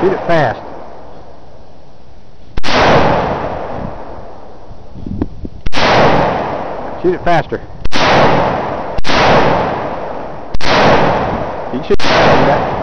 Shoot it fast. Shoot it faster. You should.